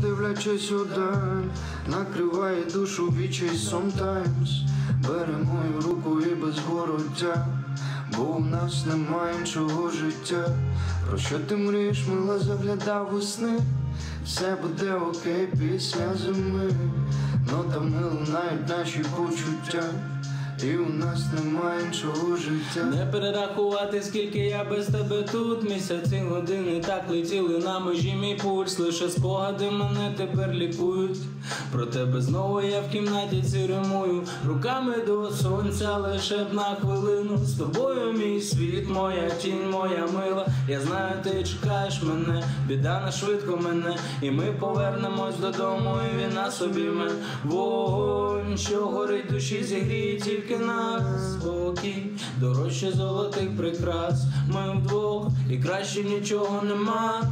дивлячись удаль, накриває душу вічей sometimes Бере мою руку і без городя, бо у нас немає іншого життя. Про що ти мрієш, мила заглядав у сни? Все буде окей після зими, нотами лунають наші почуття, і у нас немає іншого життя. Не перерахувати, скільки я без тебе тут. Місяці години так летіли на межі мій пульс. Лише спогади мене тепер лікують. Про тебе знову я в кімнаті ціремую. Руками до сонця лише б на хвилину. З тобою мій світ, моя тінь, моя мила. Я знаю, ти чекаєш мене, біда не швидко мене. І ми повернемось додому, і він на собі мен. Вогонь, що горить душі, зігріє тільки нас спокій, дорожче золотих прикрас. Ми вдвох, і краще нічого нема,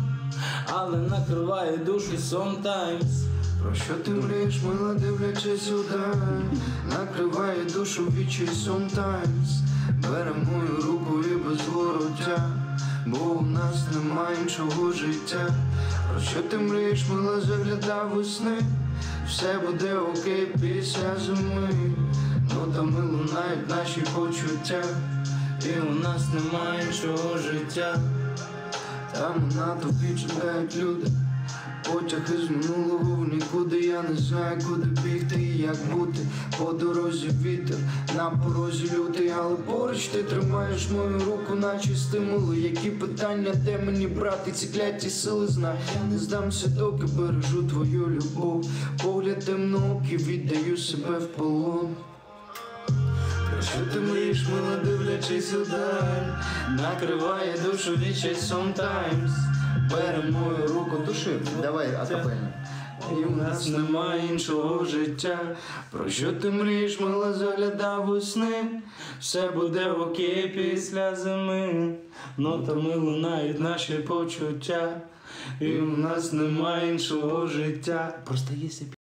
але накриває душу sometimes. Про що ти мрієш, мила дивлячись удаль Накриває душу вічі sometimes Бере немає іншого життя. Про що ти мрієш, мила заглядав у сни. Все буде окей після зими. Нотами лунають наші почуття. І у нас немає іншого життя. Там на тобі чекають люди Потяг із минулого в нікуди. Я не знаю, куди бігти і як бути. По дорозі вітер, на порозі лютий. Але поруч ти тримаєш мою руку, наче стимули. Які питання, де мені брати? Ці кляті сили знай Я не здамся, доки бережу твою любов. Погляд темноокий, віддаю себе в полон що ти мрієш, мила дивлячись удаль Накриває душу вічай sometimes Бере мою руку душі, давай акапельно І у нас немає іншого життя Про що ти мрієш, мила заглядав у сни Все буде окей після зими. Нотами лунають наші почуття. І у нас немає іншого життя. Просто є